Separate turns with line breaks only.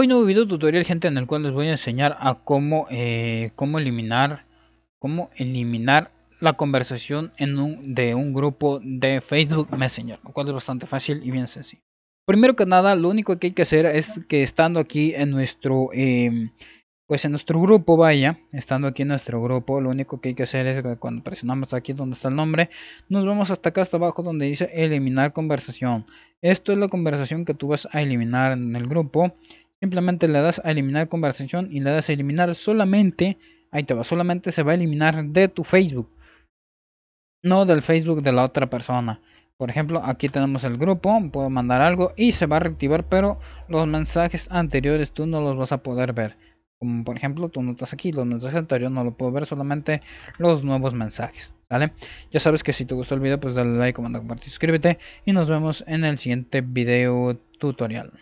Hoy nuevo video tutorial gente en el cual les voy a enseñar a cómo, eh, cómo eliminar cómo eliminar la conversación en un, de un grupo de Facebook Messenger, lo cual es bastante fácil y bien sencillo. Primero que nada, lo único que hay que hacer es que estando aquí en nuestro em, pues en nuestro grupo, vaya, estando aquí en nuestro grupo, lo único que hay que hacer es que cuando presionamos aquí donde está el nombre, nos vamos hasta acá hasta abajo donde dice eliminar conversación. Esto es la conversación que tú vas a eliminar en el grupo. Simplemente le das a eliminar conversación y le das a eliminar solamente, ahí te va, solamente se va a eliminar de tu Facebook, no del Facebook de la otra persona. Por ejemplo, aquí tenemos el grupo, puedo mandar algo y se va a reactivar, pero los mensajes anteriores tú no los vas a poder ver. Como por ejemplo, tú notas aquí, los mensajes anteriores no lo puedo ver, solamente los nuevos mensajes. ¿Vale? Ya sabes que si te gustó el video, pues dale like, comenta, compartir, suscríbete y nos vemos en el siguiente video tutorial.